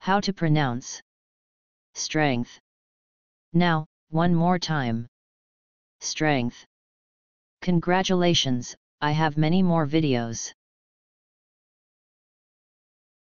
How to pronounce strength. Now, one more time. Strength. Congratulations, I have many more videos.